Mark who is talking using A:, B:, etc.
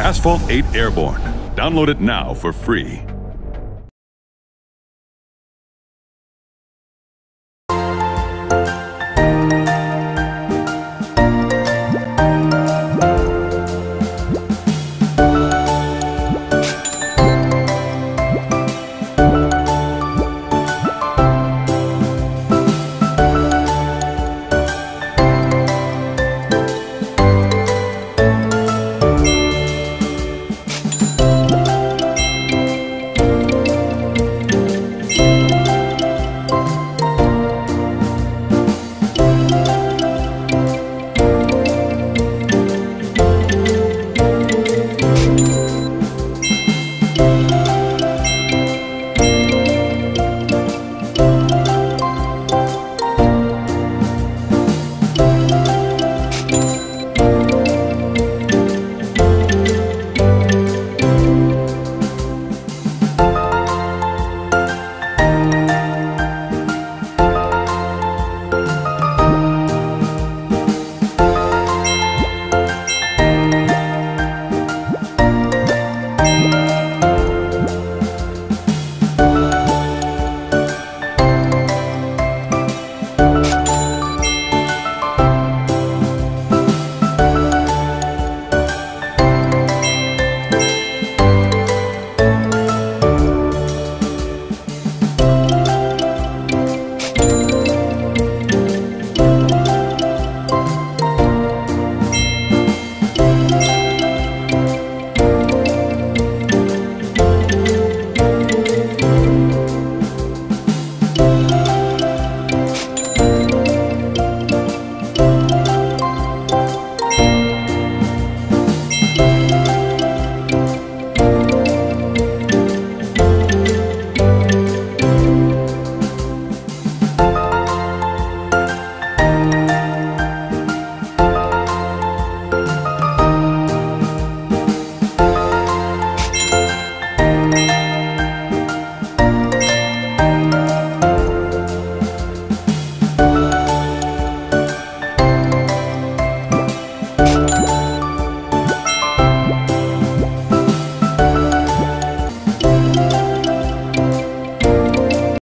A: Asphalt 8 Airborne. Download it now for free.